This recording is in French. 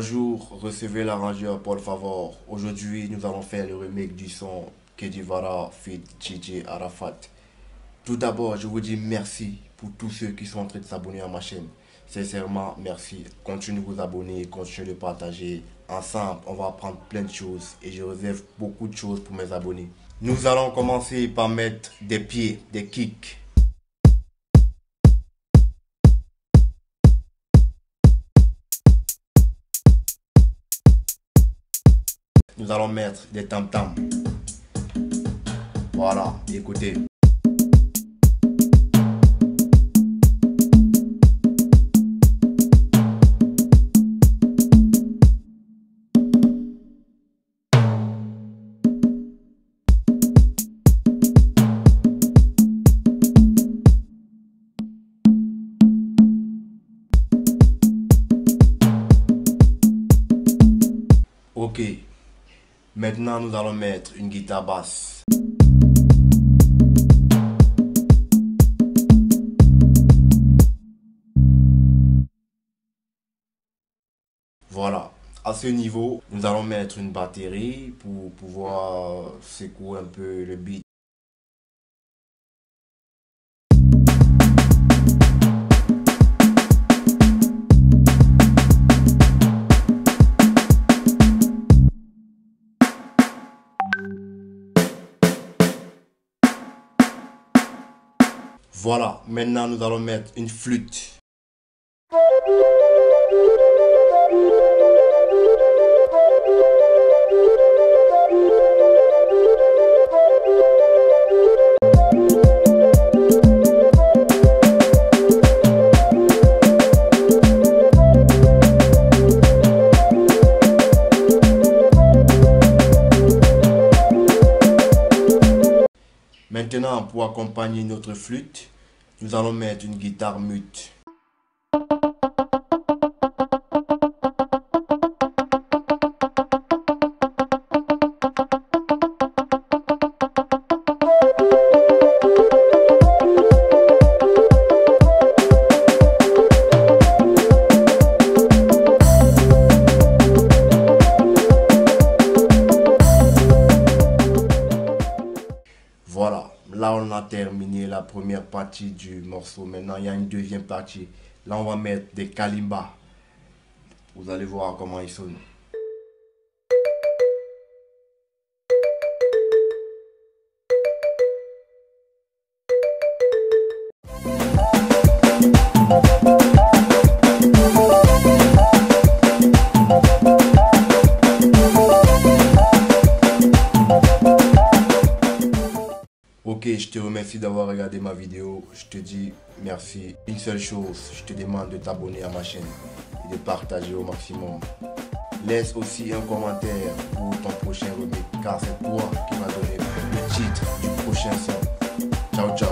dire por favor. Aujourd'hui, nous allons faire le remake du son Kedivara fit DJ Arafat. Tout d'abord, je vous dis merci pour tous ceux qui sont en train de s'abonner à ma chaîne. Sincèrement, merci. Continuez de vous abonner, continuez de partager. Ensemble, on va apprendre plein de choses et je réserve beaucoup de choses pour mes abonnés. Nous allons commencer par mettre des pieds, des kicks. Nous allons mettre des tam-tams. Voilà, écoutez. Ok. Maintenant, nous allons mettre une guitare basse. Voilà. À ce niveau, nous allons mettre une batterie pour pouvoir secouer un peu le beat. Voilà, maintenant nous allons mettre une flûte. Maintenant, pour accompagner notre flûte, nous allons mettre une guitare mute. Terminé la première partie du morceau. Maintenant, il y a une deuxième partie. Là, on va mettre des kalimbas. Vous allez voir comment ils sonnent. Ok, je te remercie d'avoir regardé ma vidéo. Je te dis merci. Une seule chose, je te demande de t'abonner à ma chaîne et de partager au maximum. Laisse aussi un commentaire pour ton prochain remake car c'est toi qui vas donner le titre du prochain son. Ciao, ciao.